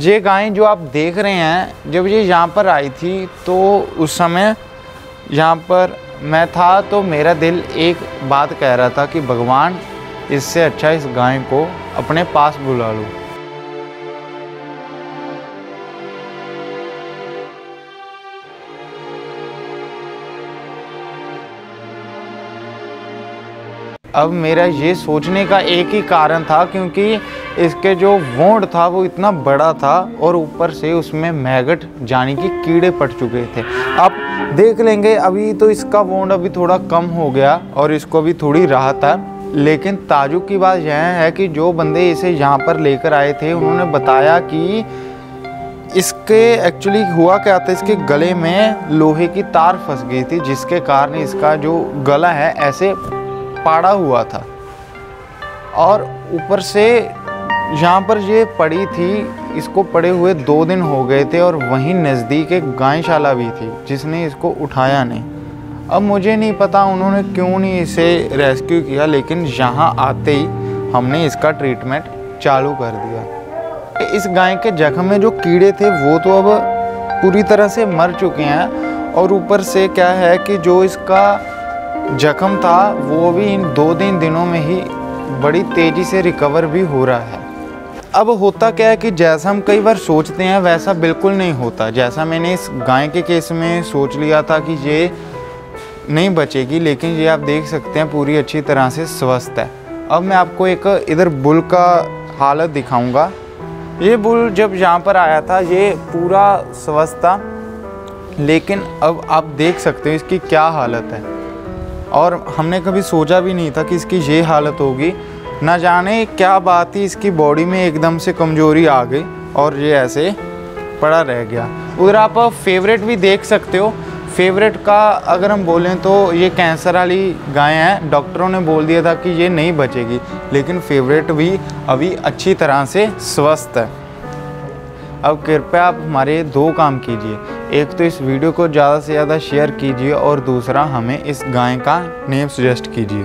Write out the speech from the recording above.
ये गायें जो आप देख रहे हैं, जब ये यहाँ पर आई थी तो उस समय यहाँ पर मैं था तो मेरा दिल एक बात कह रहा था कि, भगवान, इससे अच्छा इस गाय को अपने पास बुला लो। अब मेरा ये सोचने का एक ही कारण था क्योंकि इसके जो वोंड था वो इतना बड़ा था और ऊपर से उसमें मैगट जाने की कीड़े पड़ चुके थे। अब देख लेंगे, अभी तो इसका वोंड अभी थोड़ा कम हो गया और इसको भी थोड़ी राहत है। लेकिन ताजुब की बात यह है कि जो बंदे इसे यहाँ पर लेकर आए थे, उन्होंने बताया कि इसके एक्चुअली हुआ क्या था, इसके गले में लोहे की तार फंस गई थी, जिसके कारण इसका जो गला है, ऐसे पाड़ा हुआ था। और ऊपर से यहाँ पर ये पड़ी थी, इसको पड़े हुए दो दिन हो गए थे और वहीं नज़दीक एक गायशाला भी थी, जिसने इसको उठाया नहीं। अब मुझे नहीं पता उन्होंने क्यों नहीं इसे रेस्क्यू किया, लेकिन यहाँ आते ही हमने इसका ट्रीटमेंट चालू कर दिया। इस गाय के जख्म में जो कीड़े थे, वो तो अब पूरी तरह से मर चुके हैं। और ऊपर से क्या है कि जो इसका जख्म था, वो भी इन दो तीन दिनों में ही बड़ी तेज़ी से रिकवर भी हो रहा है। अब होता क्या है कि जैसा हम कई बार सोचते हैं, वैसा बिल्कुल नहीं होता। जैसा मैंने इस गाय के केस में सोच लिया था कि ये नहीं बचेगी, लेकिन ये आप देख सकते हैं, पूरी अच्छी तरह से स्वस्थ है। अब मैं आपको एक इधर बुल का हालत दिखाऊँगा। ये बुल जब यहाँ पर आया था, ये पूरा स्वस्थ था, लेकिन अब आप देख सकते हो इसकी क्या हालत है। और हमने कभी सोचा भी नहीं था कि इसकी ये हालत होगी। ना जाने क्या बात थी, इसकी बॉडी में एकदम से कमज़ोरी आ गई और ये ऐसे पड़ा रह गया। उधर आप फेवरेट भी देख सकते हो। फेवरेट का अगर हम बोलें तो ये कैंसर वाली गाय है। डॉक्टरों ने बोल दिया था कि ये नहीं बचेगी, लेकिन फेवरेट भी अभी अच्छी तरह से स्वस्थ है। अब कृपया आप हमारे दो काम कीजिए। एक तो इस वीडियो को ज़्यादा से ज़्यादा शेयर कीजिए और दूसरा हमें इस गाय का नेम सजेस्ट कीजिए।